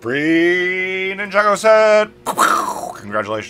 Free Ninjago said, Congratulations.